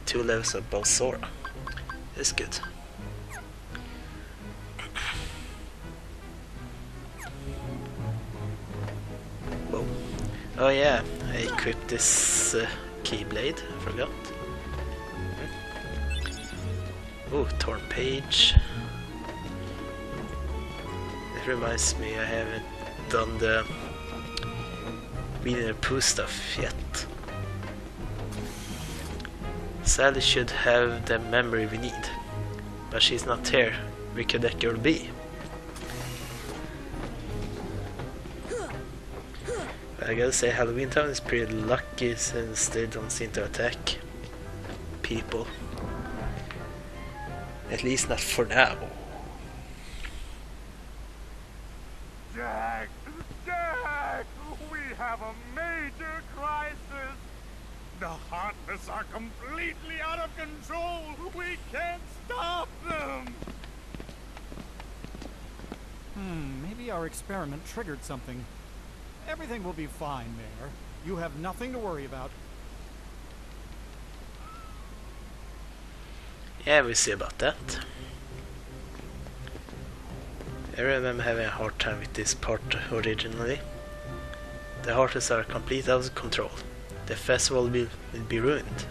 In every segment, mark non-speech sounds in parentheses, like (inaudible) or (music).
and two levels of Balsora. It's good. Whoa. Oh yeah, I equipped this uh, Keyblade, I forgot. Oh, torn page. It reminds me I haven't done the Winnie the Pooh stuff yet. Sally should have the memory we need, but she's not here. Where could that girl be? I gotta say Halloween Town is pretty lucky since they don't seem to attack people. At least not for now. Jack! Jack! We have a major crisis! The Heartless are completely out of control! We can't stop them! Hmm, maybe our experiment triggered something. Everything will be fine, Mayor. You have nothing to worry about. Yeah, we'll see about that. I remember having a hard time with this part originally. The horses are completely out of control. The festival will, will be ruined.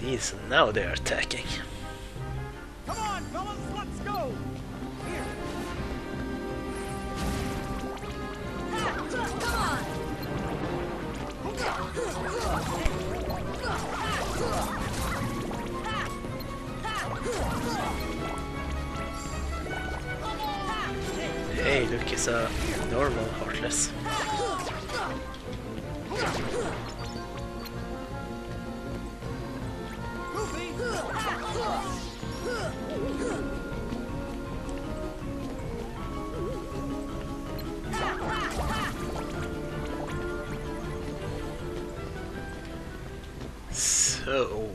It is now they are attacking. Come on, fellas, let's go! Here, Hey, look, it's a normal Heartless. So,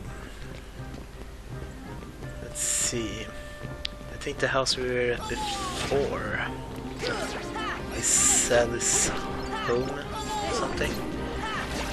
let's see. I think the house we were at before is Sally's home, something.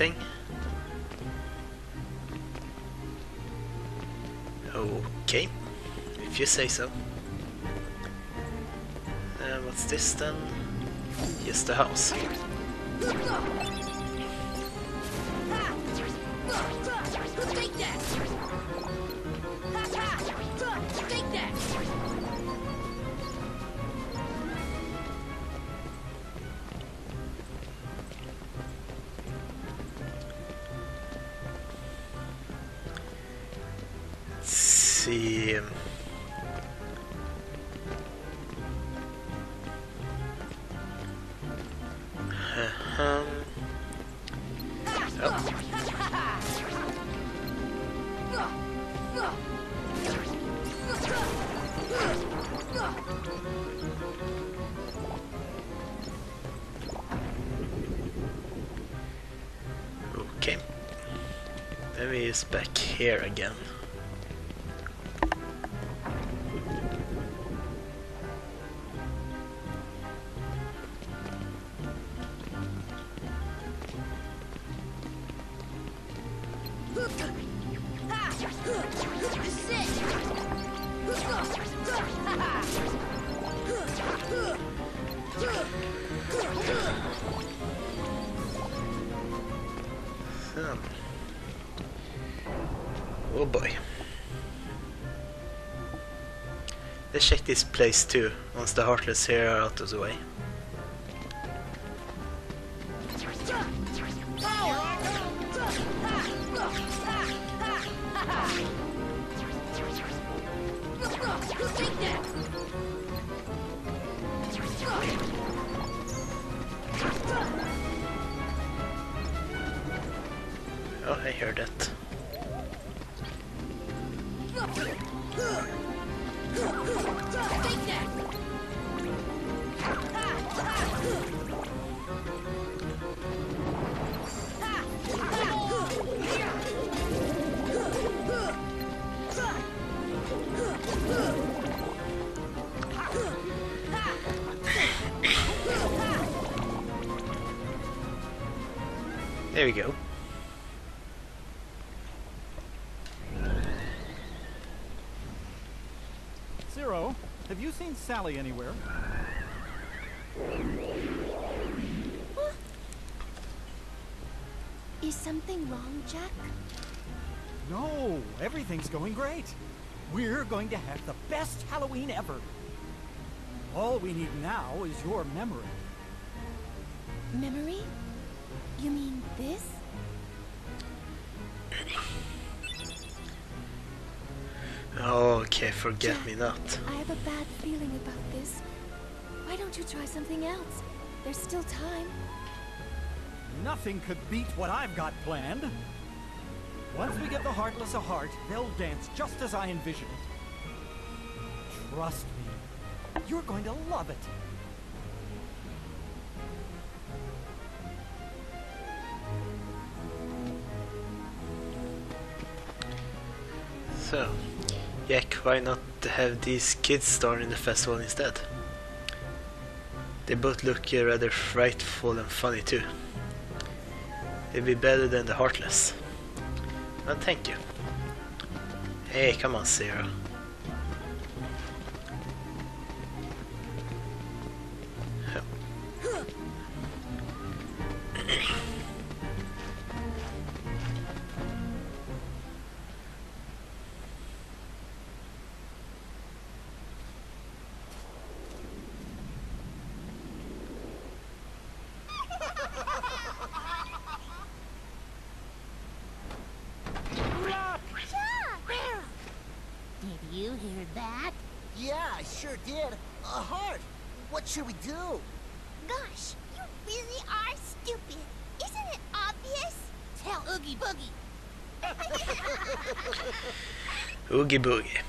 Nothing. Okay, if you say so. Uh, what's this then? Just the house. Back here again. Let's check this place too, once the Heartless here are out of the way. Oh, I heard it. There we go. Zero, have you seen Sally anywhere? Is something wrong, Jack? No, everything's going great. We're going to have the best Halloween ever. All we need now is your memory. Memory? You mean this? Okay, forget me not. I have a bad feeling about this. Why don't you try something else? There's still time. Nothing could beat what I've got planned. Once we give the Heartless a heart, they'll dance just as I envision it. Trust me. You're going to love it. So, Jack, why not have these kids star in the festival instead? They both look uh, rather frightful and funny too. They'd be better than the Heartless. Well, thank you. Hey, come on, Sora. Did you hear that? Yeah, I sure did. A heart. What should we do? Gosh, you really are stupid. Isn't it obvious? Tell Oogie Boogie. (laughs) (laughs) Oogie Boogie.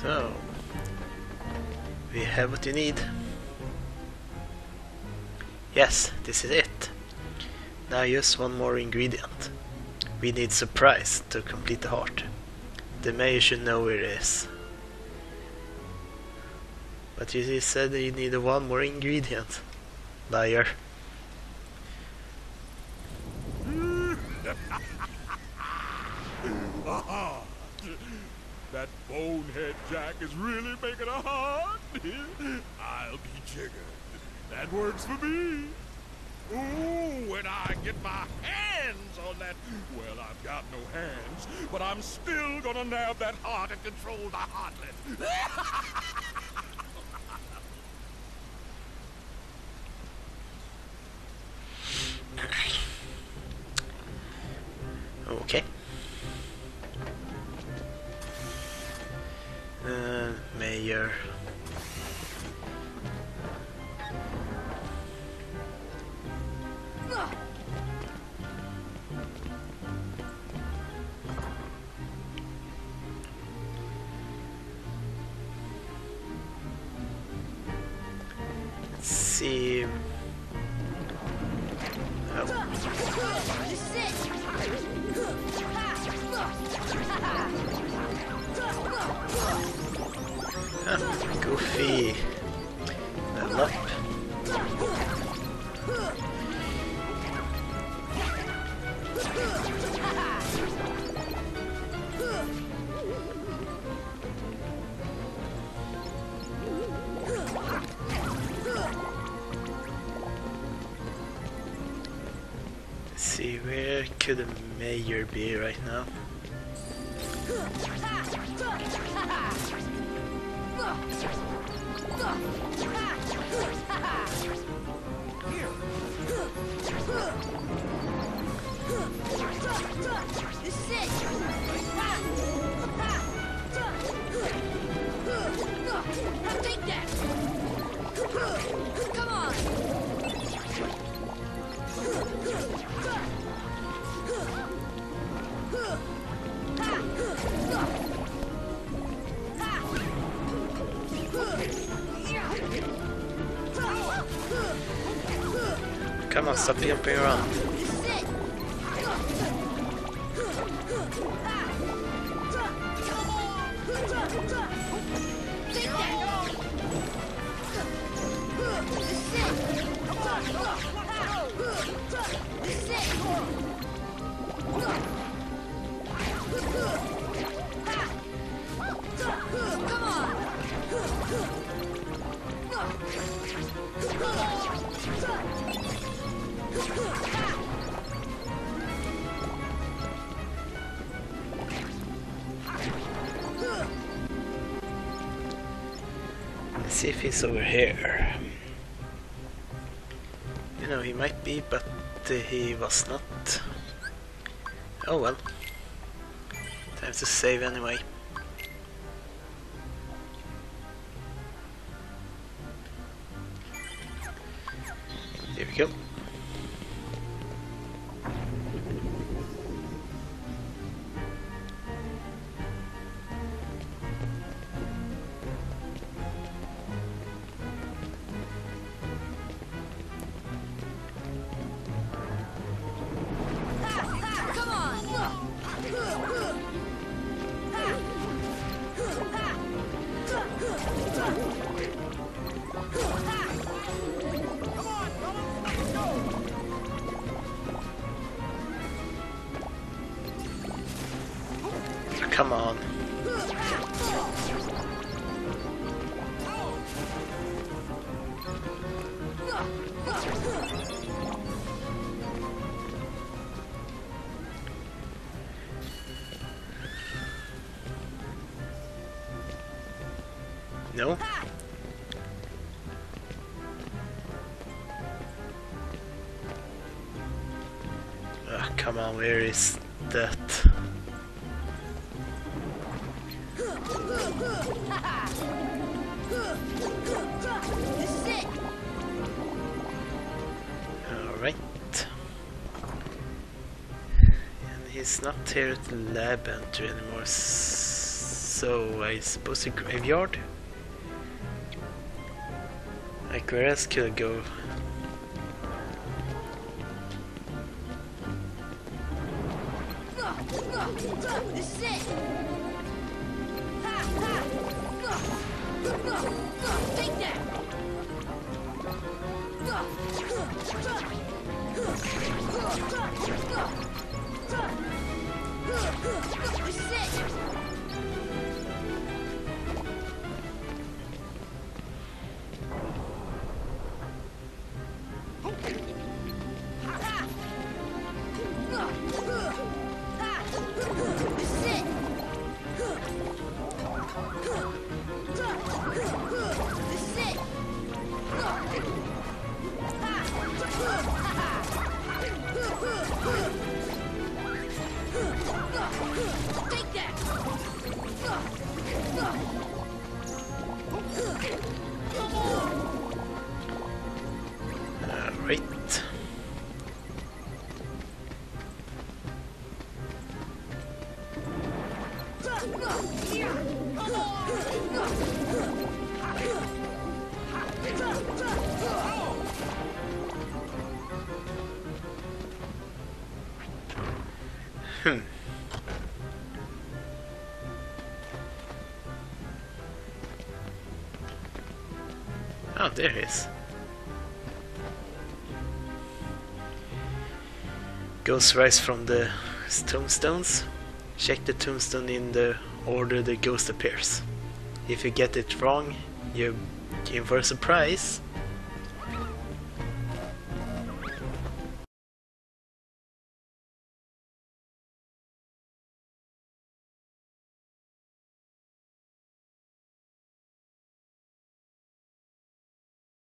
So, we have what you need. Yes, this is it. Now just one more ingredient. We need surprise to complete the heart. The mayor should know where it is. But you said you needed one more ingredient. Liar. Mm. (laughs) That bonehead Jack is really making a heart. (laughs) I'll be jiggered. That works for me. Ooh, when I get my hands on that. Well, I've got no hands, but I'm still gonna nab that heart and control the Heartless. (laughs) Okay. Mayor. Let's see. Oh. Goofy. Level up. Let's see, where could the mayor be right now? (laughs) This! Take that! Come on! Come on, stop jumping Let's see if he's over here. You know, he might be, but he was not. Oh well. Time to save anyway. Come on. No? Ah, come on, where is that? He's not here at the lab entry anymore, so I suppose a graveyard? Like where else could I go? Take that! This Hmm. Oh, there he is. Ghosts rise from the tombstones. Check the tombstone in the order the ghost appears. If you get it wrong, you're in for a surprise.